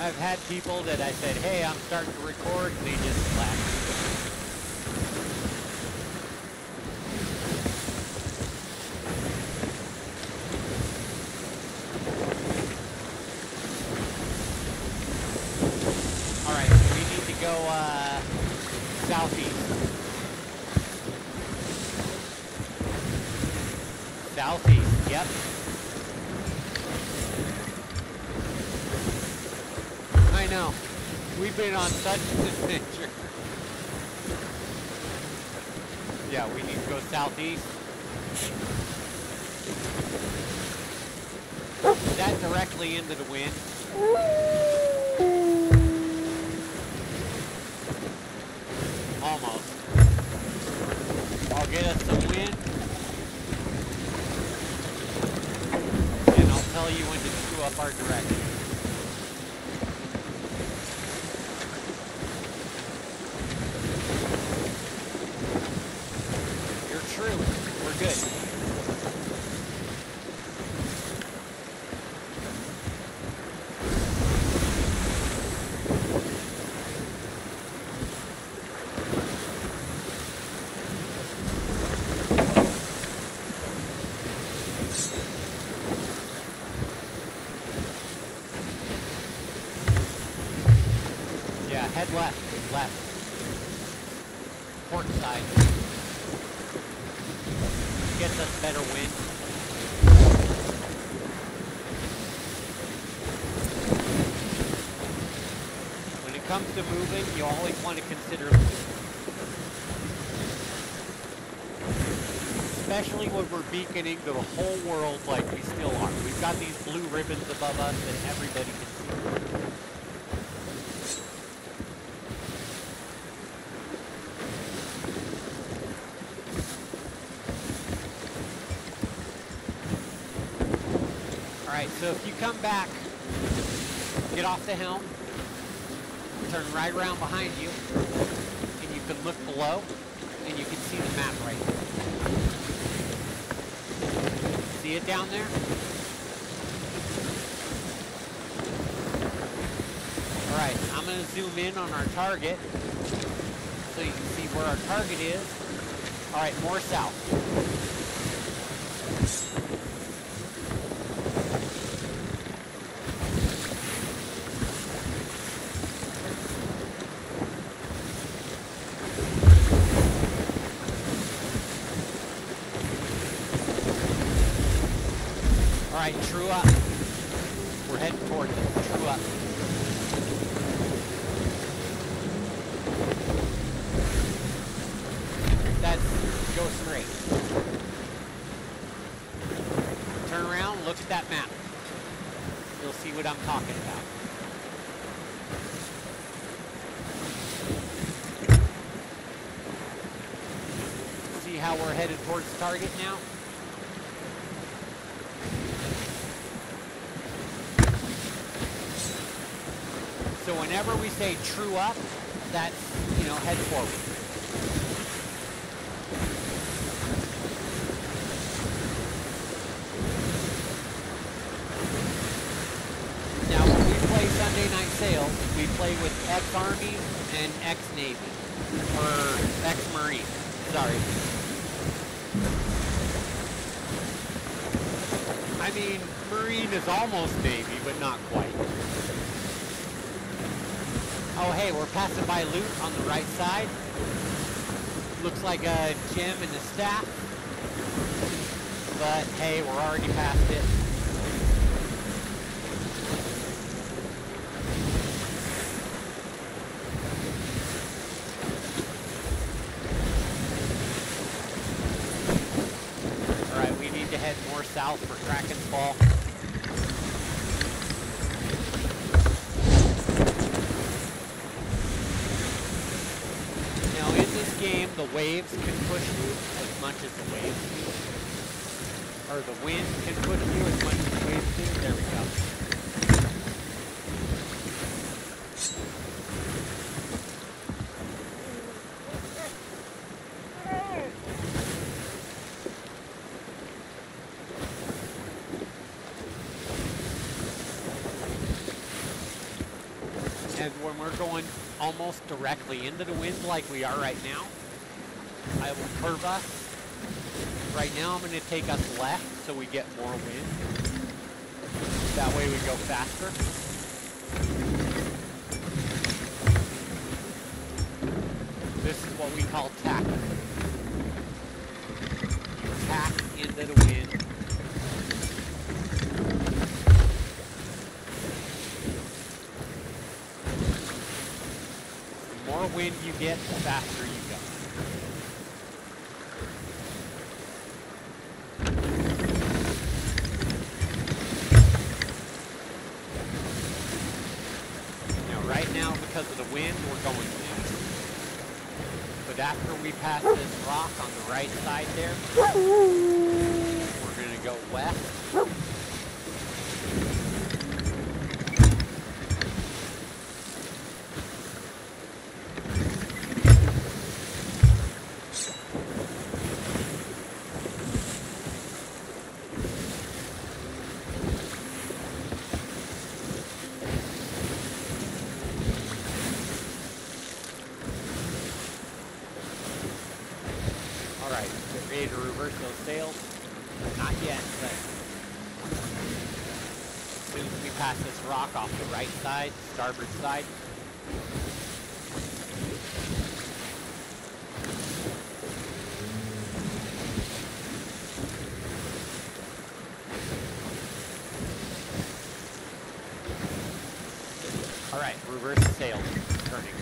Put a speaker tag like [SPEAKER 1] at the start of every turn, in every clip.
[SPEAKER 1] I've had people that I said, hey, I'm starting to record, and they just laugh. All right, we need to go uh, southeast. Southeast, yep. I know. We've been on such an adventure. Yeah, we need to go southeast. Is into the wind? Almost. I'll get us some wind. And I'll tell you when to screw up our direction. You're true. We're good. Yeah, head left. Left. Port side. Gets us better wind. When it comes to moving, you always want to consider especially when we're beaconing to the whole world like we still are. We've got these blue ribbons above us and everybody can so if you come back, get off the helm, turn right around behind you, and you can look below, and you can see the map right there. See it down there? All right, I'm going to zoom in on our target so you can see where our target is. All right, more south. All right, true up. We're heading towards it. True up. That's go straight. Turn around, look at that map. You'll see what I'm talking about. See how we're headed towards target now? So whenever we say true up, that's, you know, head forward. Now, when we play Sunday Night Sails, we play with ex-Army and ex-Navy. Or ex-Marine. Sorry. I mean, Marine is almost Navy, but not quite. Oh, hey, we're passing by loot on the right side. Looks like a gem and a staff. But, hey, we're already past it. Alright, we need to head more south for Kraken's Fall. Now in this game, the waves can push you as much as the waves do. Or the wind can push you as much as the waves do. There we go. And when we're going almost directly into the wind like we are right now, I will curve us. Right now I'm going to take us left so we get more wind. That way we go faster. This is what we call tack. You tack into the wind. The more wind you get, the faster you go. Now, right now, because of the wind, we're going fast. But after we pass this rock on the right side there, we're going to go west. All right, get ready to reverse those sails. Not yet, but as soon as we pass this rock off the right side, starboard side, all right, reverse the sails, turning.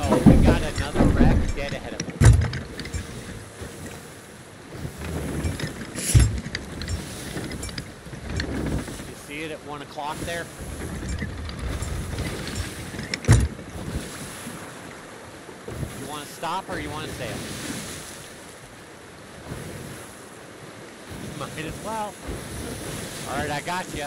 [SPEAKER 1] Oh, we got another wreck dead ahead of us. You o'clock there? You want to stop or you want to sail? Might as well. All right, I got you.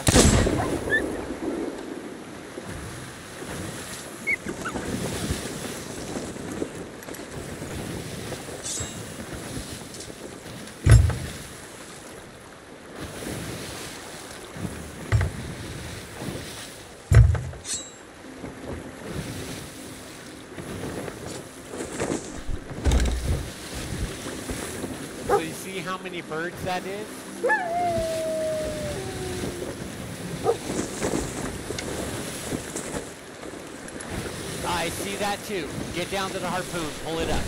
[SPEAKER 1] So you see how many birds that is? I see that too. Get down to the harpoon, pull it up.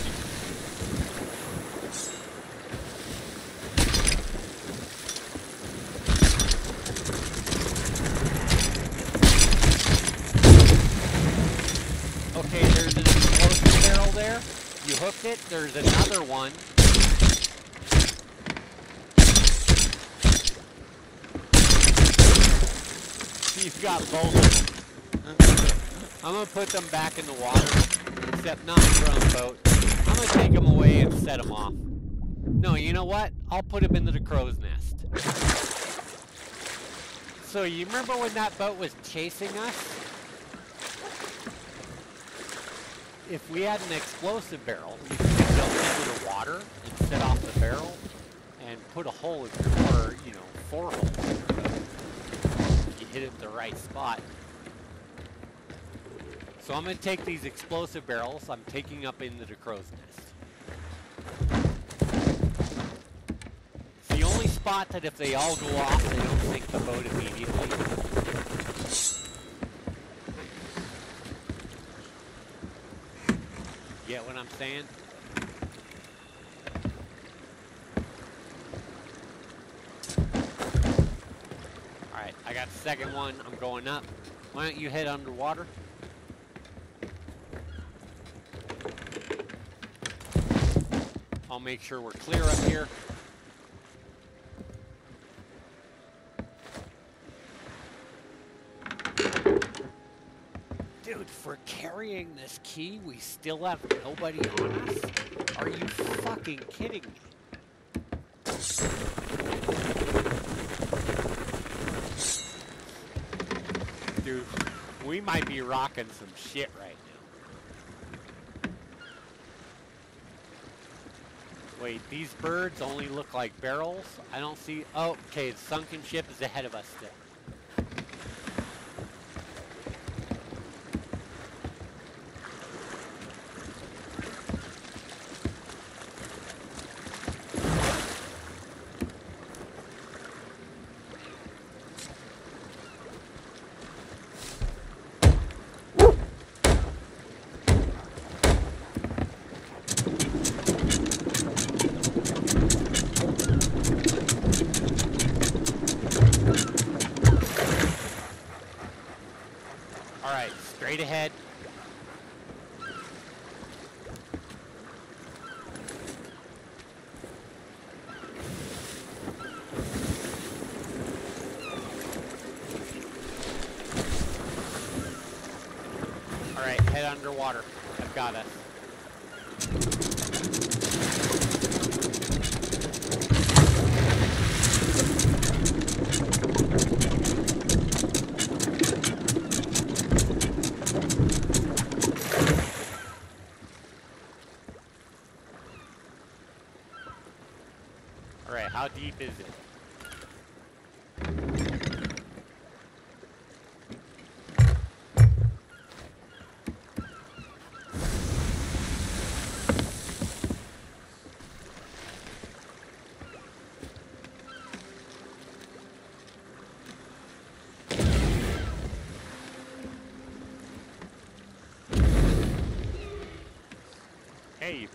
[SPEAKER 1] Okay, there's an explosive barrel there. You hooked it. There's another one. You've got. I'm gonna put them back in the water, except not from the boat. I'm gonna take them away and set them off. No, you know what? I'll put them into the crow's nest. So you remember when that boat was chasing us? If we had an explosive barrel, you could jump into the water and set off the barrel and put a hole in your, or, you know, four holes in your boat. You hit it the right spot. So I'm going to take these explosive barrels, I'm taking up into the crow's nest. It's the only spot that if they all go off, they don't sink the boat immediately. Get what I'm saying? Alright, I got the second one. I'm going up. Why don't you head underwater? I'll make sure we're clear up here. Dude, for carrying this key, we still have nobody on us? Are you fucking kidding me? Dude, we might be rocking some shit right now. Wait, these birds only look like barrels? I don't see... Oh, okay, the sunken ship is ahead of us still. Alright, straight ahead. Alright, head underwater. I've got us. Alright, how deep is it?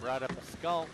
[SPEAKER 1] Brought up a skull.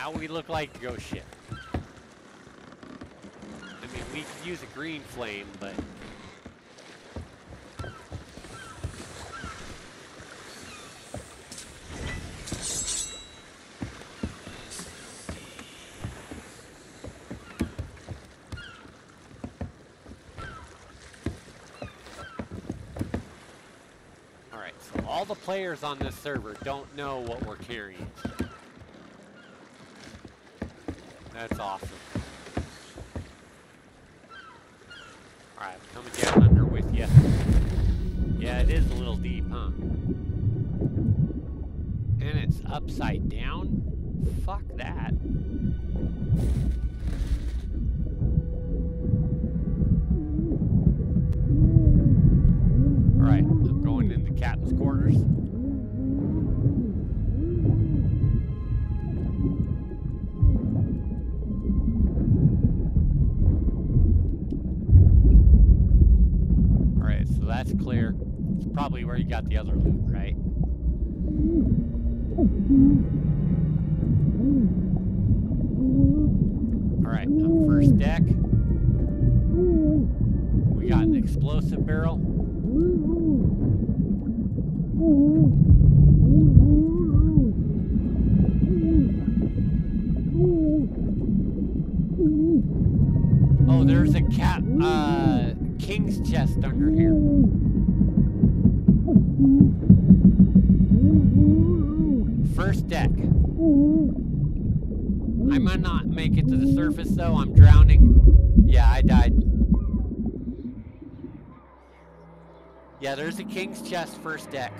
[SPEAKER 1] Now we look like ghost ship. I mean, we could use a green flame, but... Alright, so all the players on this server don't know what we're carrying. That's awesome. Alright, coming down under with you. Yeah, it is a little deep, huh? And it's upside down? Fuck that. probably where you got the other loop, right? Alright, first deck, we got an explosive barrel. Oh, there's a cat, uh, king's chest under here. Make it to the surface though. I'm drowning. Yeah, I died. Yeah, there's a king's chest first deck.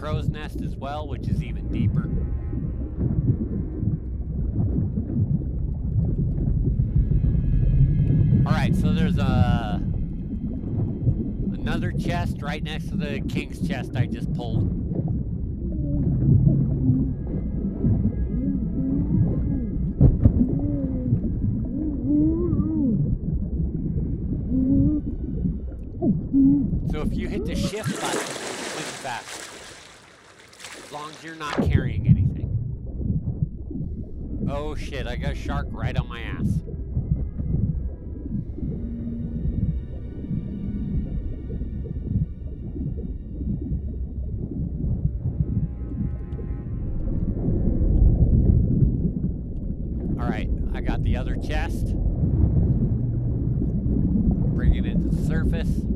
[SPEAKER 1] Crow's nest as well, which is even deeper. Alright, so there's a another chest right next to the king's chest I just pulled. Shit, I got a shark right on my ass. Alright, I got the other chest. Bringing it to the surface.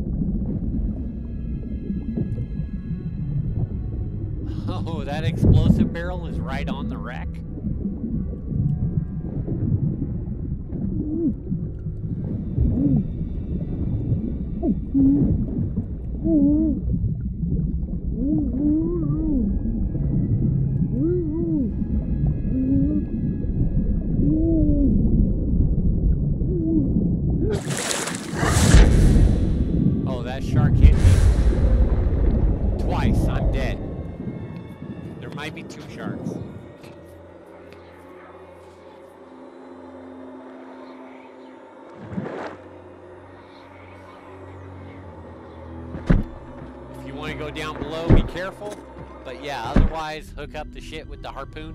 [SPEAKER 1] Oh, that explosive barrel is right on the wreck. Hook up the shit with the harpoon.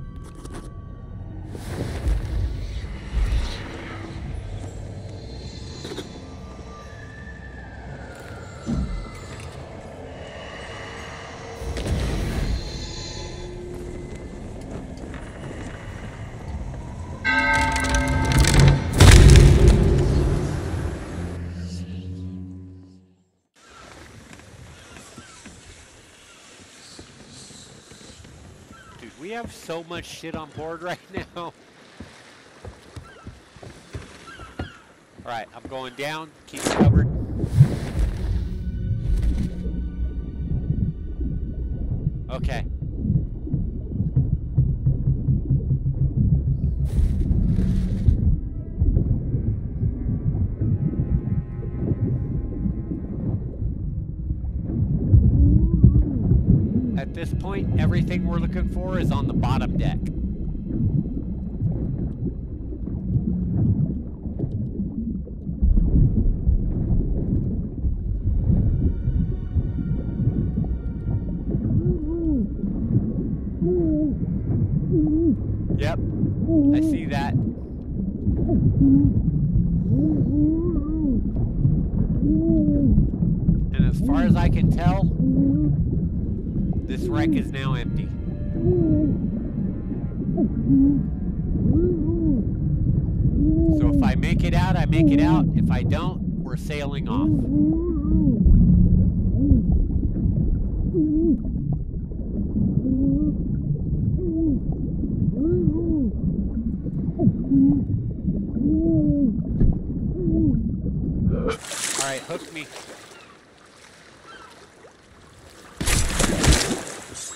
[SPEAKER 1] Have so much shit on board right now. Alright, I'm going down. Keep covered. Yep, I see that. And as far as I can tell, this wreck is now empty. So if I make it out, I make it out. If I don't, we're sailing off. hooked me.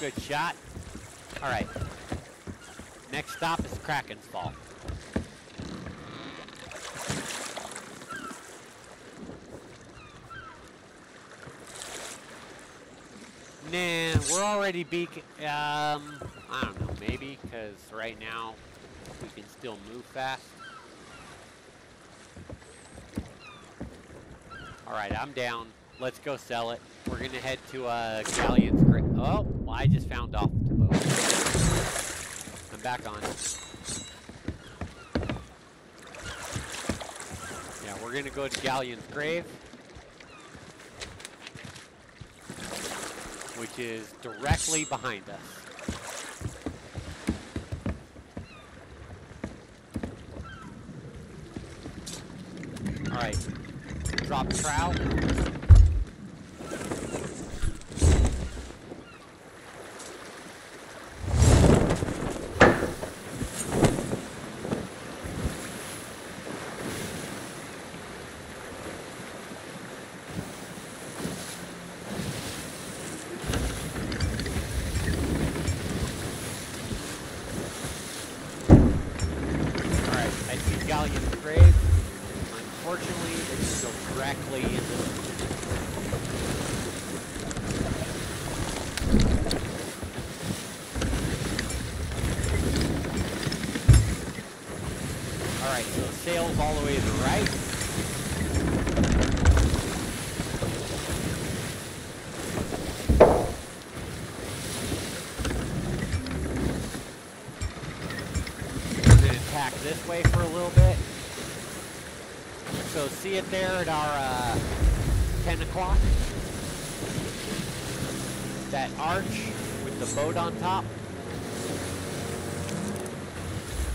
[SPEAKER 1] Good shot. All right. Next stop is Kraken's Fall. Nah, we're already beacon. Um, I don't know, maybe, because right now we can still move fast. Alright, I'm down. Let's go sell it. We're gonna head to uh, Galleon's Grave. Oh, well, I just found off the boat. I'm back on. Yeah, we're gonna go to Galleon's Grave. Which is directly behind us. Alright. Drop trout. Alright, I see Galleon's grave. Unfortunately, it's directly in the... Alright, so sails all the way to the right. and then tack this way for a little bit. So see it there at our uh, 10 o'clock? That arch with the boat on top?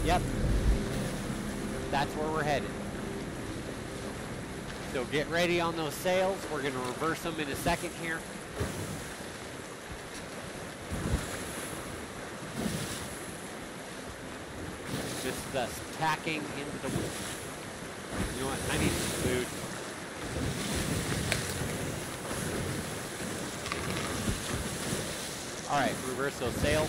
[SPEAKER 1] Yep. That's where we're headed. So get ready on those sails. We're going to reverse them in a second here. Just uh, tacking into the... You know what? I need some food. Alright, reverse those sails.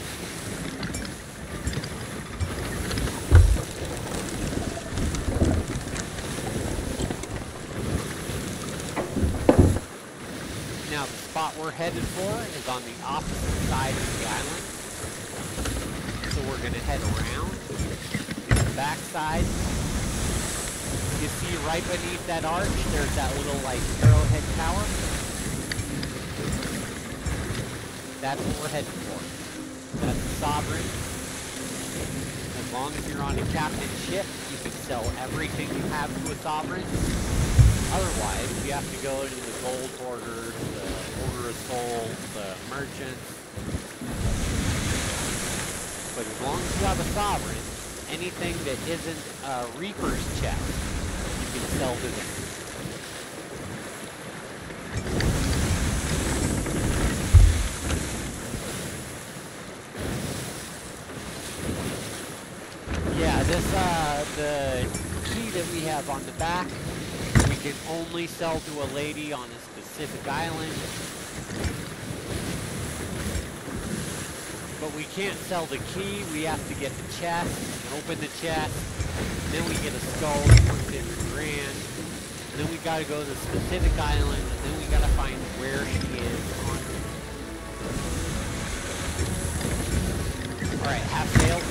[SPEAKER 1] Now the spot we're headed for is on the opposite side of the island. So we're gonna head around to the back side. You see right beneath that arch, there's that little like arrowhead tower. That's what we're heading for. That's the Sovereign. As long as you're on a captain ship, you can sell everything you have to a Sovereign. Otherwise, you have to go to the gold hoarders, souls, the merchants. But as long as you have a sovereign, anything that isn't a reaper's chest, you can sell to them. Yeah, this uh the key that we have on the back we can only sell to a lady on a specific island. But we can't sell the key, we have to get the chest, and open the chest, then we get a skull for 50 grand. And then we gotta go to the specific island, and then we gotta find where she is on Alright, half sail.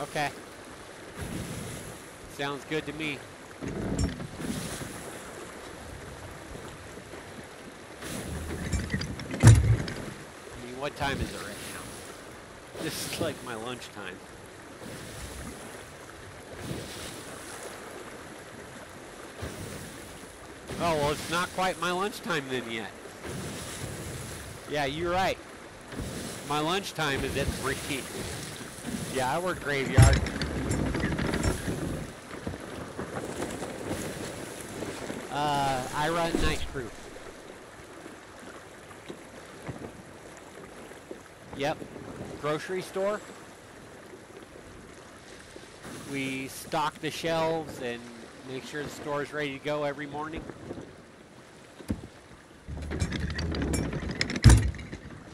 [SPEAKER 1] Okay. Sounds good to me. I mean, what time is it right now? This is like my lunchtime. Oh, well, it's not quite my lunchtime then yet. Yeah, you're right. My lunchtime is at 3. Yeah, I work graveyard. Uh, I run night crew. Yep. Grocery store. We stock the shelves and make sure the store is ready to go every morning.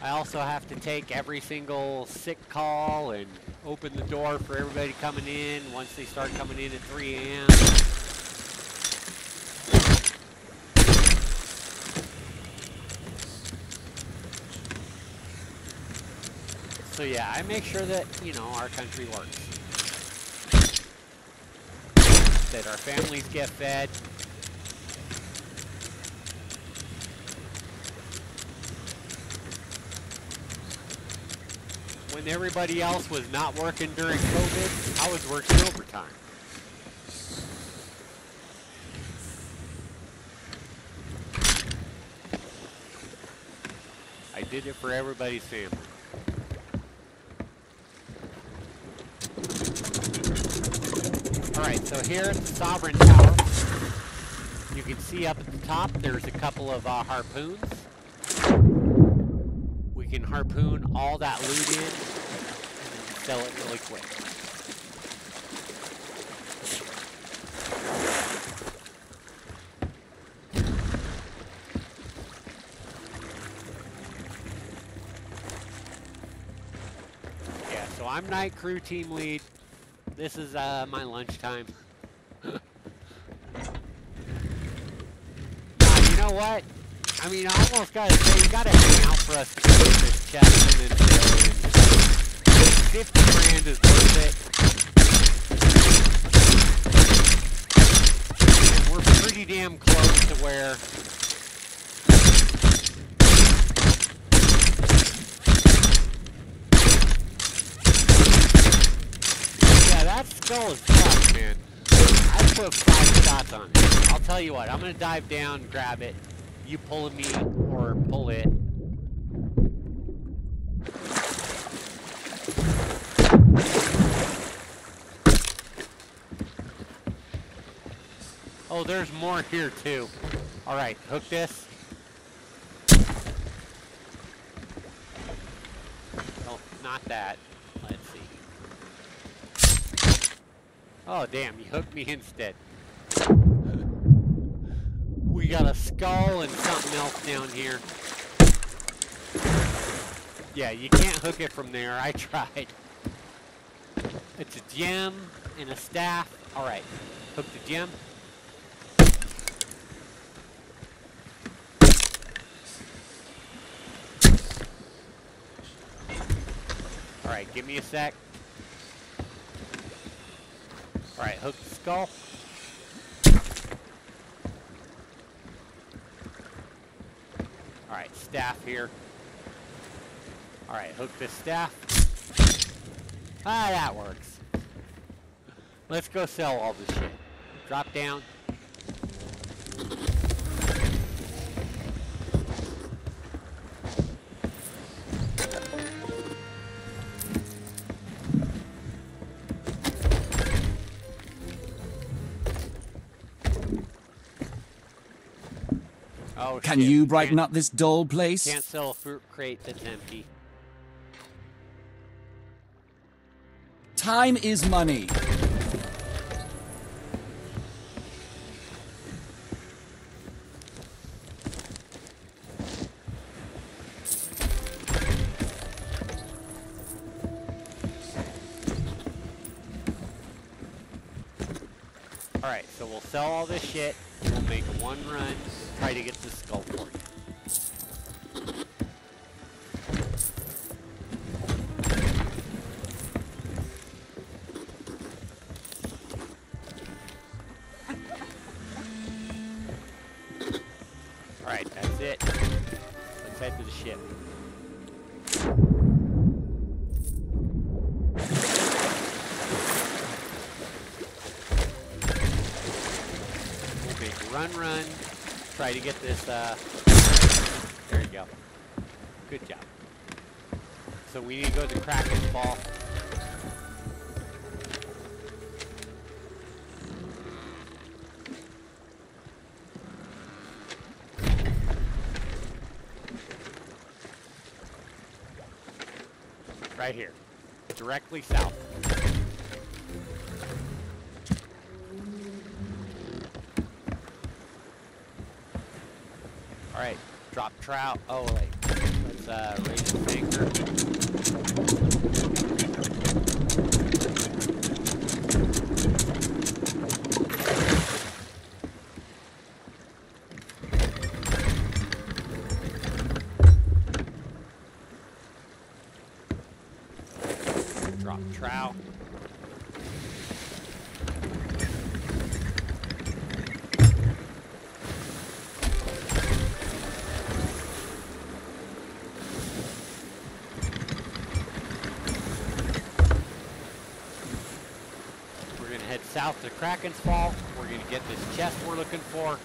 [SPEAKER 1] I also have to take every single sick call and open the door for everybody coming in once they start coming in at 3 a.m. So yeah, I make sure that, you know, our country works. That our families get fed. When everybody else was not working during COVID, I was working overtime. I did it for everybody's family. Alright, so here at the Sovereign Tower, you can see up at the top there's a couple of uh, harpoons. We can harpoon all that loot in and sell it really quick. Yeah, so I'm night crew team lead. This is uh, my lunchtime. uh, you know what? I mean, I almost gotta say, you gotta hang out for us to get this chest and then fill 50 grand is worth it. And we're pretty damn close to where Is tough, man. I put five shots on it. I'll tell you what, I'm gonna dive down, grab it. You pulling me or pull it. Oh, there's more here too. All right, hook this. Oh, not that. Let's see. Oh, damn, you hooked me instead. We got a skull and something else down here. Yeah, you can't hook it from there. I tried. It's a gem and a staff. Alright, hook the gem. Alright, give me a sec. Alright, hook the skull. Alright, staff here. Alright, hook this staff. Ah, that works. Let's go sell all this shit. Drop down.
[SPEAKER 2] Can
[SPEAKER 1] shit.
[SPEAKER 2] you brighten
[SPEAKER 1] Can't-
[SPEAKER 2] up this dull place?
[SPEAKER 1] Can't sell a fruit crate that's empty.
[SPEAKER 2] Time is money.
[SPEAKER 1] Alright, so we'll sell all this shit. We'll make one run, try to get the skull this, uh, there you go. Good job. So we need to go to Kraken's Fall. Right here. Directly south. Alright, drop trout. Oh, wait. Let's uh, raise the anchor. Drop trout. We're gonna south Kraken's Fall. We're gonna get this chest we're looking for.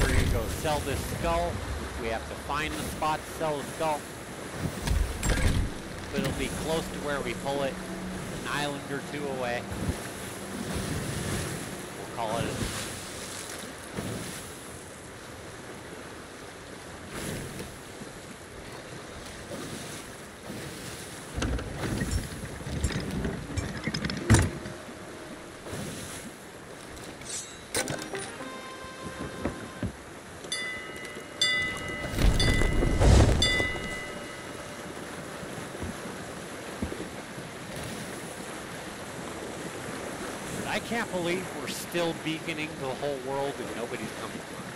[SPEAKER 1] We're gonna go sell this skull. We have to find the spot to sell the skull. But it'll be close to where we pull it, an island or two away. We'll call it Believe we're still beaconing the whole world and nobody's coming to us.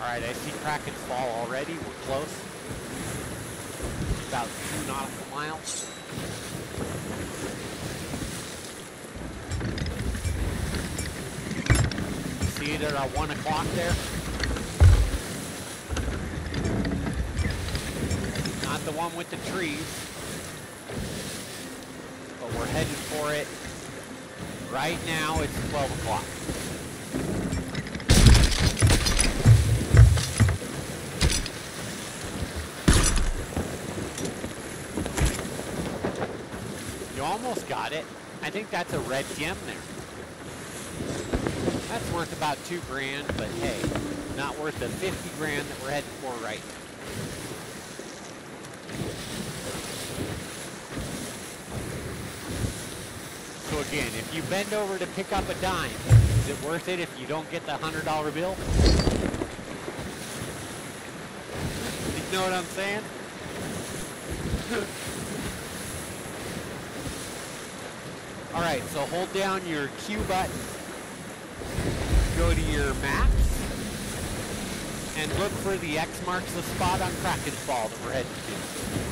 [SPEAKER 1] Alright, I see Kraken's Fall already. We're close. About two nautical miles. See it at our one o'clock there? The one with the trees. But we're headed for it. Right now it's 12 o'clock. You almost got it. I think that's a red gem there. That's worth about two grand, but hey, not worth the 50 grand that we're heading for right now. So again, if you bend over to pick up a dime, is it worth it if you don't get the $100 bill? You know what I'm saying? Alright, so hold down your Q button, go to your maps, and look for the X marks the spot on Kraken's Fall that we're heading to.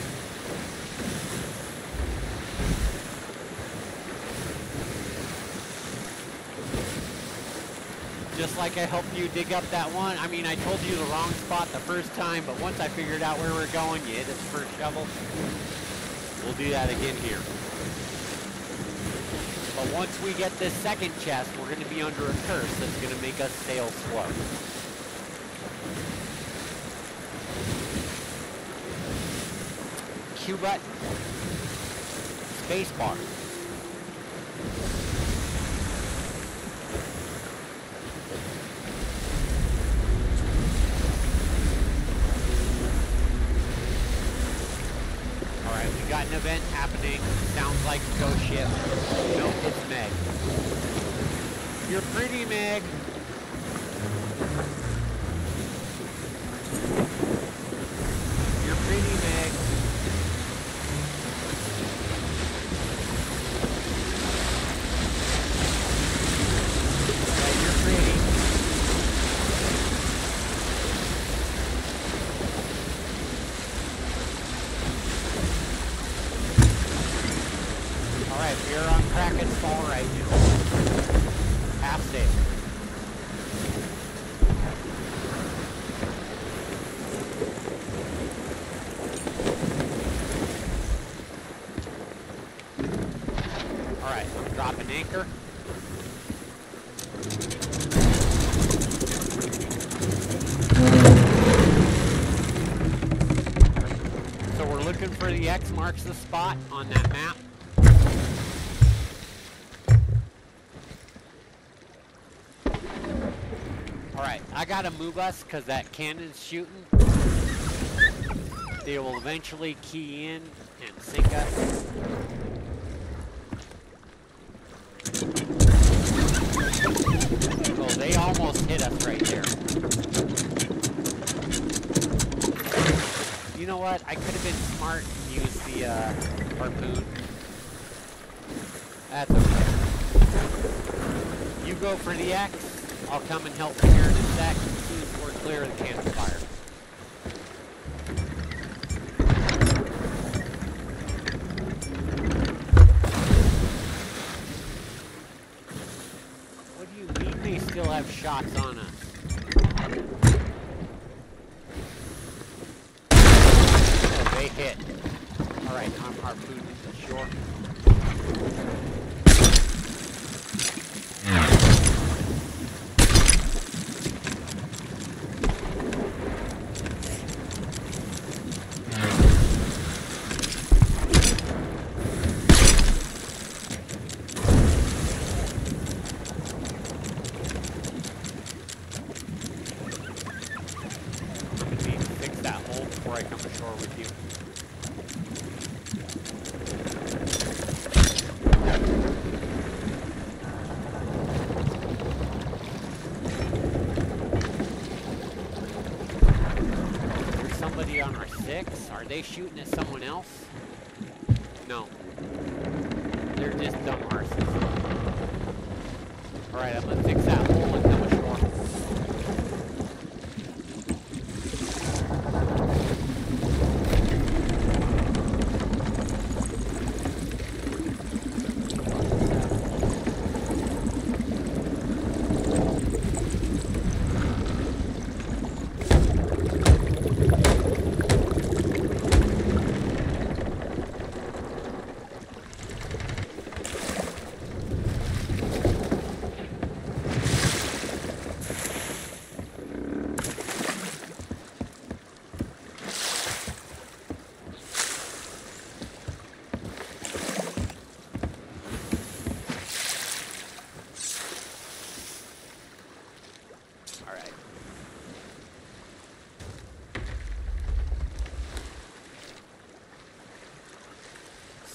[SPEAKER 1] Just like I helped you dig up that one. I mean, I told you the wrong spot the first time, but once I figured out where we're going, you hit it the first shovel. We'll do that again here. But once we get this second chest, we're going to be under a curse that's going to make us sail slow. Q button. Space bar. Alright, we got an event happening. Sounds like ghost ship. No, it's Meg. You're pretty, Meg. spot on that map. Alright, I gotta move us because that cannon's shooting. They will eventually key in and sink us. The uh, harpoon. That's okay. You go for the X. I'll come and help here in a sec as soon as we're clear of the cannon fire. What do you mean they still have shots on us? Oh, they hit. Alright, I'm harpooning to shore. I'm gonna need to fix that hole before I come ashore with you. There's somebody on our six. Are they shooting at someone else? No. They're just dumb arses. Alright, I'm gonna fix that hole and come ashore. Alright.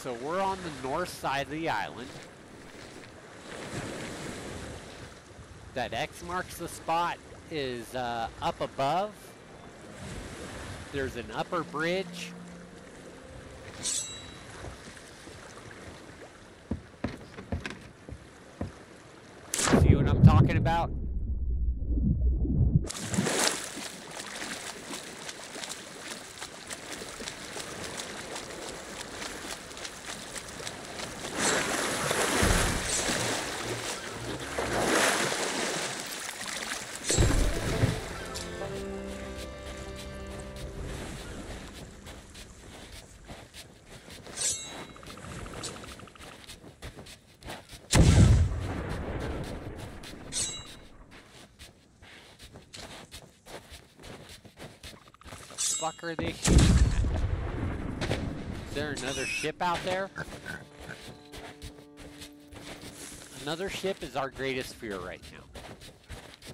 [SPEAKER 1] So we're on the north side of the island. That X marks the spot is uh, up above. There's an upper bridge. See what I'm talking about? Are they? Is there another ship out there? Another ship is our greatest fear right now.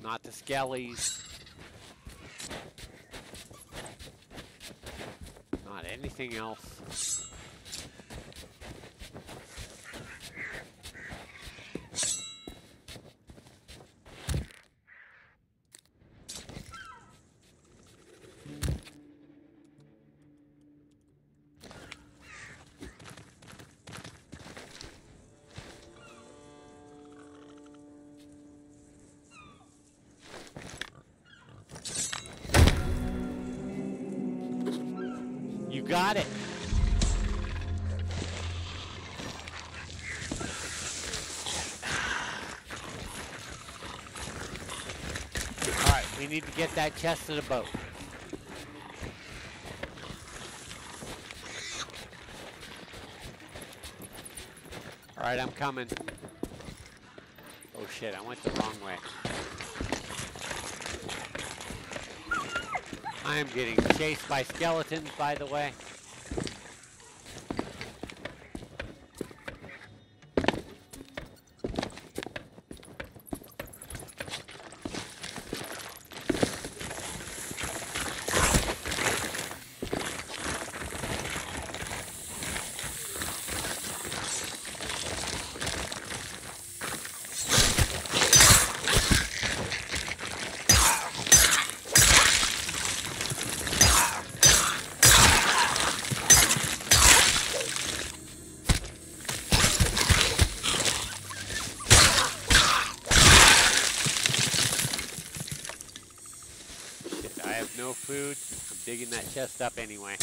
[SPEAKER 1] Not the skellies. Not anything else. Need to get that chest to the boat. Alright, I'm coming. Oh shit, I went the wrong way. I am getting chased by skeletons, by the way. no food. I'm chest up anyway.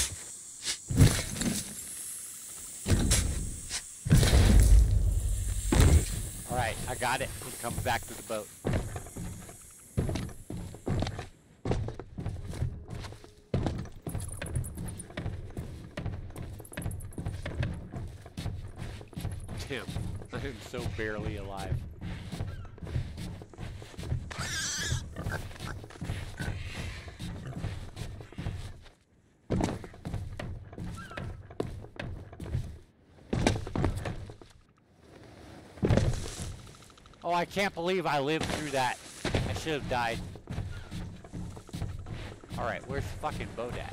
[SPEAKER 1] Alright, I got it. I'm coming back to the boat. Tim, I am so barely alive. I can't believe I lived through that. I should have died. Alright, where's fucking boat at?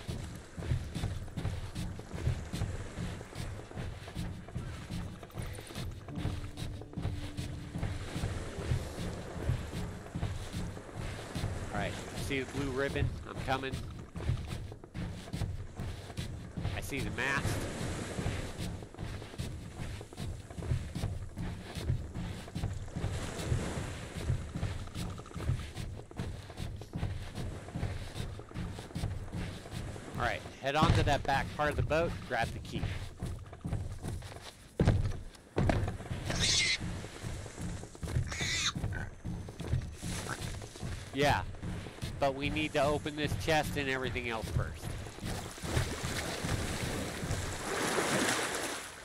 [SPEAKER 1] Alright, see the blue ribbon? I'm coming. I see the mast. Alright, head on that back part of the boat, grab the key. Yeah, but we need to open this chest and everything else first.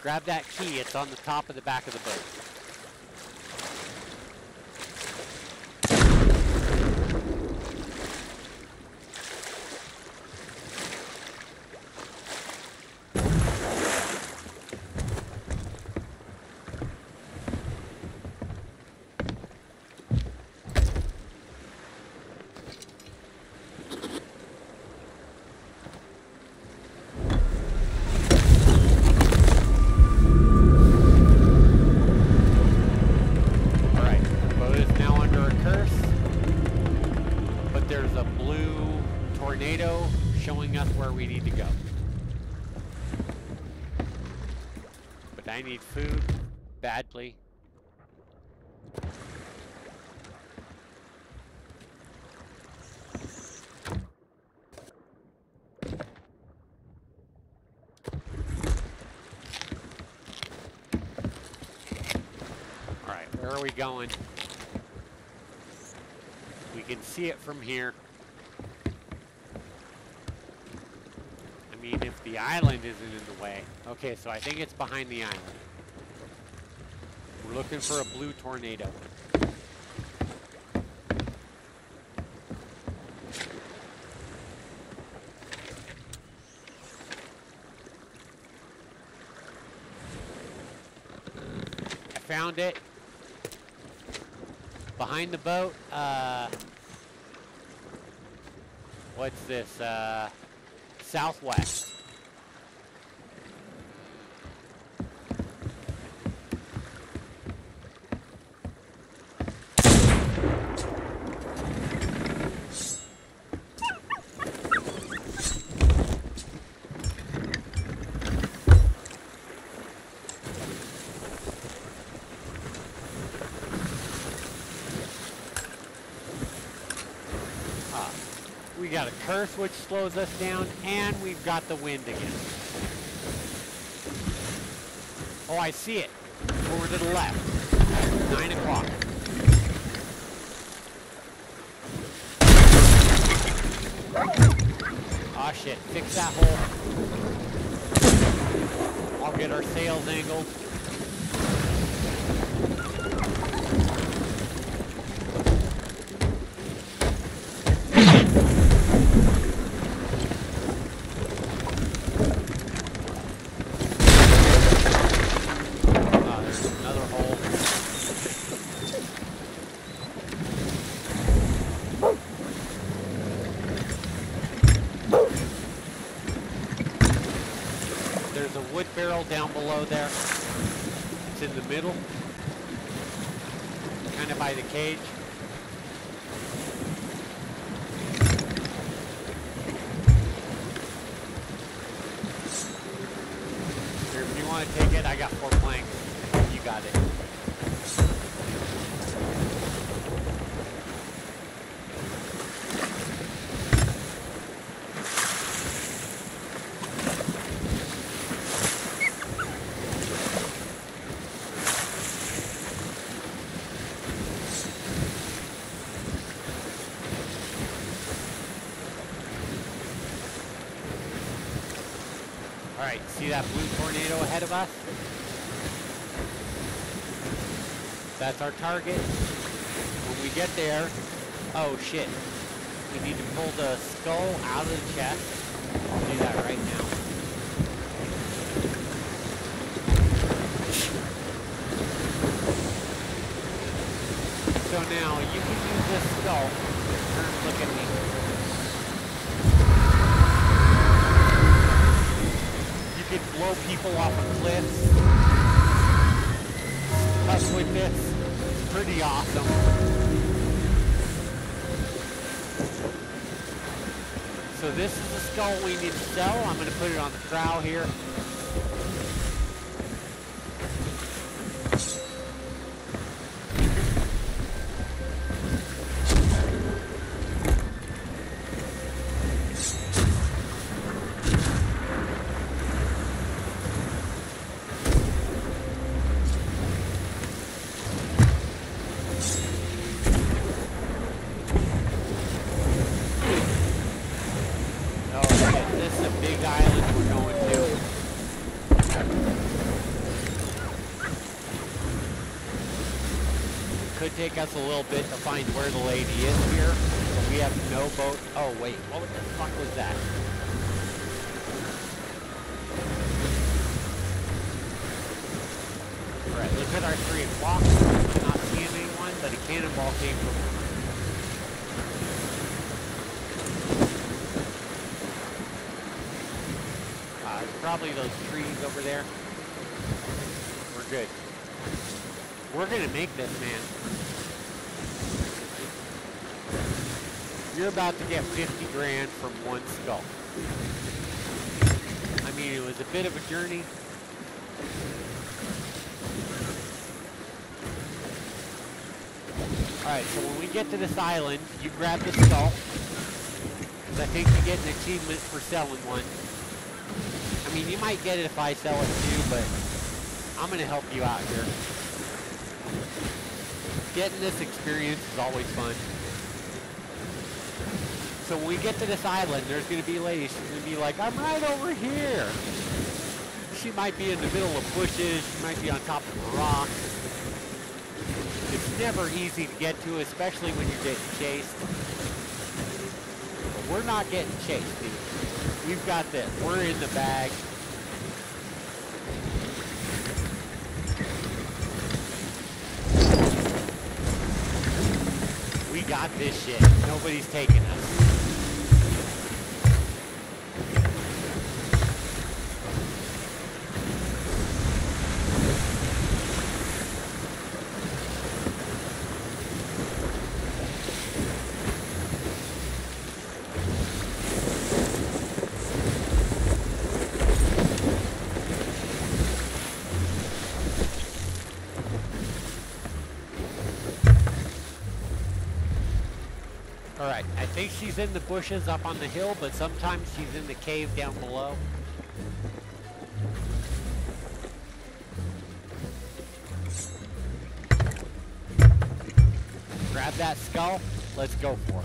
[SPEAKER 1] Grab that key, it's on the top of the back of the boat. Need food badly. Alright, where are we going? We can see it from here. I mean, if the island isn't in the way. Okay, so I think it's behind the island. We're looking for a blue tornado. I found it. Behind the boat, uh... What's this, uh... Southwest. Ah, we got a curse which slows us down, and we've got the wind again. Oh, I see it. Over to the left. Nine o'clock. Ah, shit. Fix that hole. I'll get our sails angled. Ah, there's another hole. There's a wood barrel down below there. It's in the middle. Kind of by the cage. Here, if you want to take it, I got four planks. You got it. Alright, see that blue tornado ahead of us? That's our target. When we get there, oh shit. We need to pull the skull out of the chest. I'll do that right now. So now you can use this skull. Turn, look at me. You can blow people off of cliffs. With this. Pretty awesome. So this is the skull we need to sell. I'm going to put it on the prow here. Oh shit, this is a big island we're going to. It could take us a little bit to find where the lady is here, but we have no boat. Oh wait, what the fuck was that? Alright, look at our three o'clock. Not seeing anyone, but a cannonball came from Uh, probably those trees over there. We're good. We're gonna make this, man. You're about to get 50 grand from one skull. I mean, it was a bit of a journey. Alright, so when we get to this island, you grab the skull. 'cause I think you get an achievement for selling one. I mean, you might get it if I sell it too, but I'm going to help you out here. Getting this experience is always fun. So when we get to this island, there's going to be lady. She's going to be like, I'm right over here. She might be in the middle of bushes. She might be on top of a rock. It's never easy to get to, especially when you're getting chased. But we're not getting chased, dude. We've got this. We're in the bag. We got this shit. Nobody's taking us. Alright, I think she's in the bushes up on the hill, but sometimes she's in the cave down below. Grab that skull, let's go for it.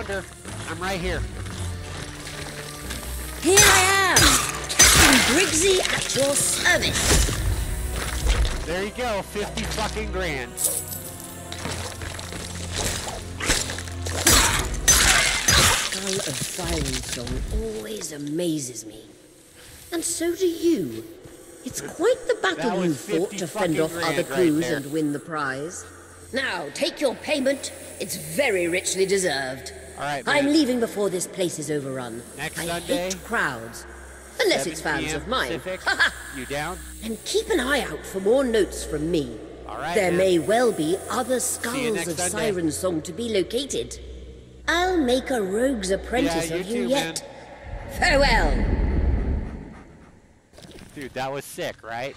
[SPEAKER 1] I found her. I'm right here.
[SPEAKER 2] Here I am! Captain Briggsy at your service!
[SPEAKER 1] There you go, 50 fucking grand.
[SPEAKER 2] skull of siren song always amazes me. And so do you. It's quite the battle you fought to fend off other
[SPEAKER 1] right
[SPEAKER 2] crews
[SPEAKER 1] there.
[SPEAKER 2] and win the prize. Now, take your payment. It's very richly deserved.
[SPEAKER 1] All right,
[SPEAKER 2] I'm
[SPEAKER 1] man.
[SPEAKER 2] leaving before this place is overrun.
[SPEAKER 1] Next
[SPEAKER 2] I
[SPEAKER 1] Sunday,
[SPEAKER 2] hate crowds. Unless it's fans of mine.
[SPEAKER 1] You down?
[SPEAKER 2] and keep an eye out for more notes from me.
[SPEAKER 1] All right,
[SPEAKER 2] There
[SPEAKER 1] man.
[SPEAKER 2] may well be other skulls of
[SPEAKER 1] Sunday.
[SPEAKER 2] Siren Song to be located. I'll make a rogue's apprentice
[SPEAKER 1] Yeah, you
[SPEAKER 2] of you
[SPEAKER 1] too,
[SPEAKER 2] yet. Farewell.
[SPEAKER 1] Dude, that was sick, right?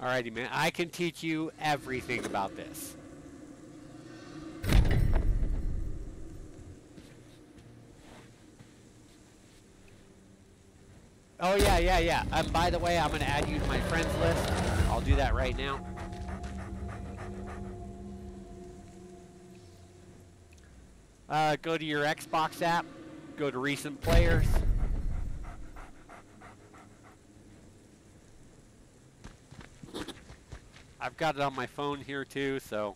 [SPEAKER 1] Alrighty, man. I can teach you everything about this. Oh, yeah, yeah, yeah. Um, by the way, I'm going to add you to my friends list. I'll do that right now. Uh, go to your Xbox app, go to recent players. I've got it on my phone here too, so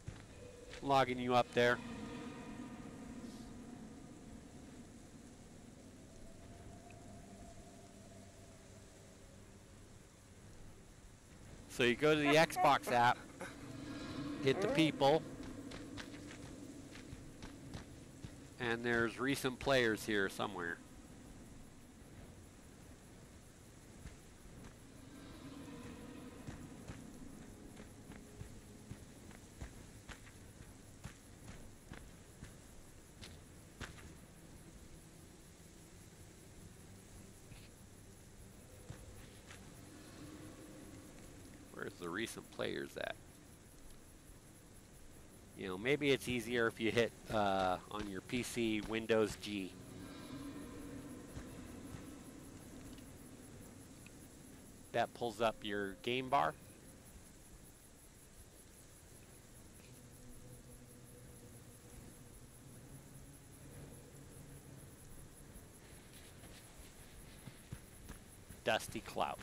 [SPEAKER 1] logging you up there. So you go to the Xbox app, hit the people, and there's recent players here somewhere. Where's the recent players at? You know, maybe it's easier if you hit uh, on your PC Windows G. That pulls up your game bar. Dusty Cloud.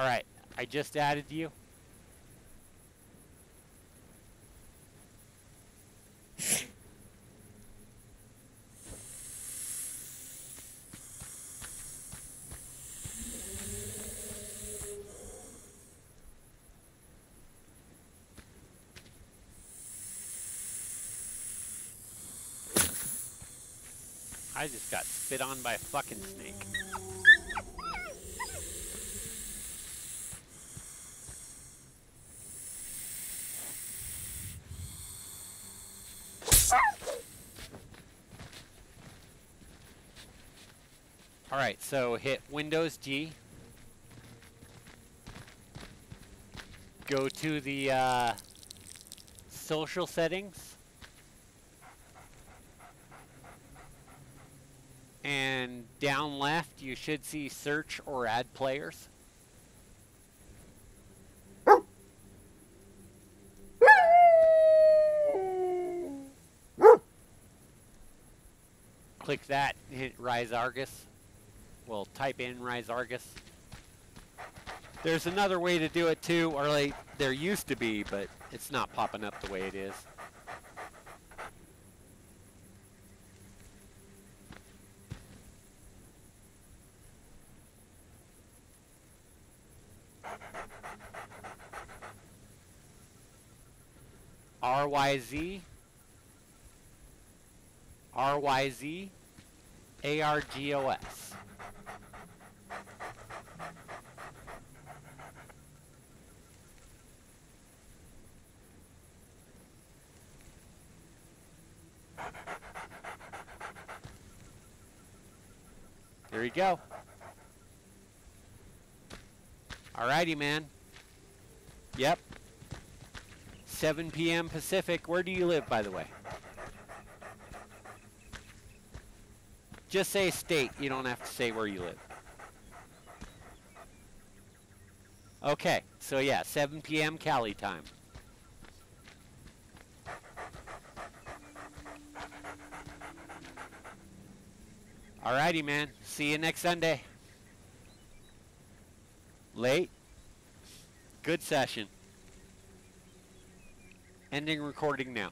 [SPEAKER 1] All right, I just added you. I just got spit on by a fucking snake. All right, so hit Windows G. Go to the uh, social settings. And down left, you should see search or add players. Click that, hit Rise Argus. Well, type in Rise Argus. There's another way to do it too, or like there used to be, but it's not popping up the way it is. RYZ RYZ ARGOS. There you go. Alrighty, man. Yep. 7 p.m. Pacific. Where do you live, by the way? Just say state. You don't have to say where you live. Okay, so yeah, 7 p.m. Cali time. Alrighty, man. See you next Sunday. Late. Good session. Ending recording now.